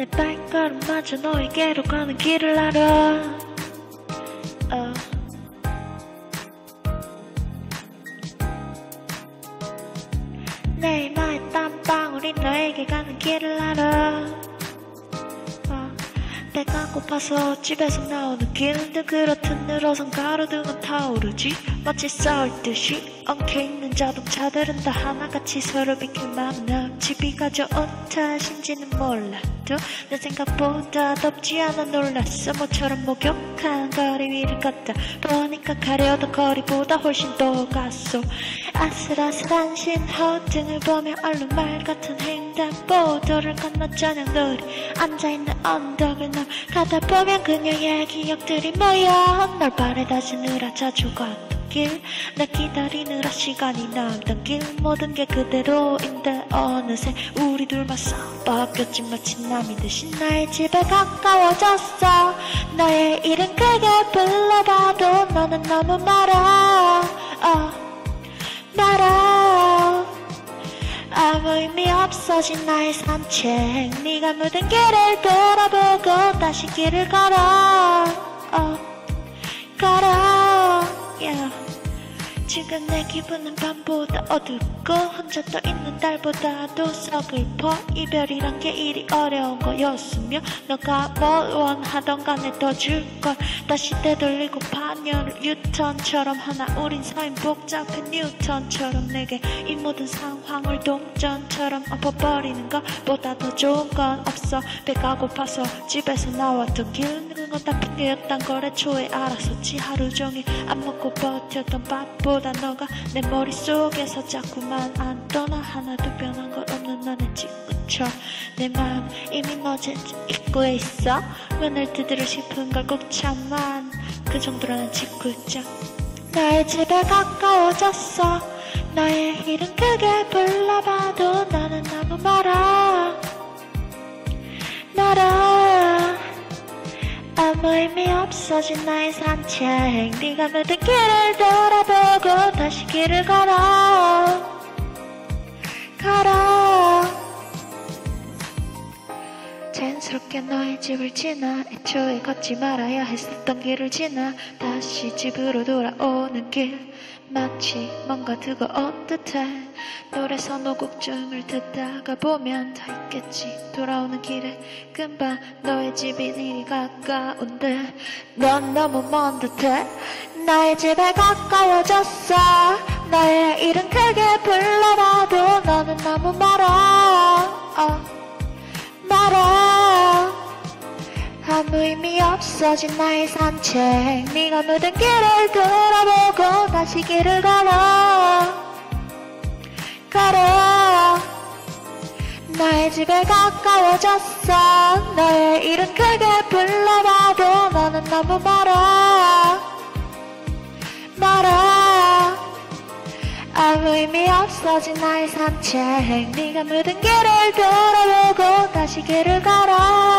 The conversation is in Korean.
내 발걸음마저 너에게로 가는 길을 알아 어. 내 이마에 땀방울이 너에게 가는 길을 알아 어. 배가 고파서 집에서 나오는 길도 그렇듯 늘어선 가로등은 타오르지 마치 싸울 듯이 엉켜있는 자동차들은 다. 하나같이 서로 비킨 마음은 집이 가져온 탓인지는 몰라도 내 생각보다 덥지 않아 놀랐어. 모처럼 목욕한 거리 위를 걷다 보니까 가려던 거리보다 훨씬 더 갔어 아슬아슬한 신호등을 보며 얼른 말 같은 횡단보도를 건너 저녁 놀이 앉아있는 언덕을 넘가다 보면 그녀의 기억들이 모여 널 바래다지느라 자주 걷던 길 나 기다리느라 시간이 남던 길 모든 게 그대로인데 어느새 우리 둘만 싹 바뀌었지 마치 남이 듯이 나의 집에 가까워졌어. 너의 이름 크게 불러봐도 너는 너무 멀어 어, 멀어 아무 의미 없어진 나의 산책 네가 묻은 길을 돌아보고 다시 길을 걸어. 어, 걸어. 지금 내 기분은 밤보다 어둡고 혼자 떠 있는 달보다도 서글퍼. 이별이란 게 이리 어려운 거였으며 너가 뭘 원하던 간에 더 줄 걸. 다시 되돌리고 반열을 유턴처럼 하나 우린 서인 복잡한 뉴턴처럼 내게 이 모든 상황을 동전처럼 엎어버리는 것보다 더 좋은 건 없어. 배가 고파서 집에서 나왔던 길 그건 다 핑계였단 걸 애초에 알았었지 하루 종일 안 먹고 버텼던 밥보다 너가 내 머릿속에서 자꾸만 안 떠나 하나도 변한 것 없는 너의 친구쳐 내 마음 이미 너제 입구에 있어. 문을 두드려 싶은 걸 꼭 참아 그 정도라는 친구죠 나의 집에 가까워졌어. 너의 이름 크게 불러봐도 나는 너무 멀어 멀어 아무 의미 없어진 나의 산책. 네가 묻은 길을 돌아보고 다시 길을 걸어 자연스럽게 너의 집을 지나 애초에 걷지 말아야 했었던 길을 지나 다시 집으로 돌아오는 길. 마치 뭔가 뜨거운 듯해. 노래 선호곡 중을 듣다가 보면 다 있겠지. 돌아오는 길에 금방 너의 집이 이리 가까운데. 넌 너무 먼 듯해. 나의 집에 가까워졌어. 너의 이름 크게 불러봐도 너는 너무 멀어. 어, 의미 없어진 나의 산책. 네가 묻은 길을 돌아보고 다시 길을 걸어. 걸어. 나의 집에 가까워졌어. 너의 이름 크게 불러봐도 너는 너무 멀어. 멀어. 아무 의미 없어진 나의 산책. 네가 묻은 길을 돌아보고 다시 길을 걸어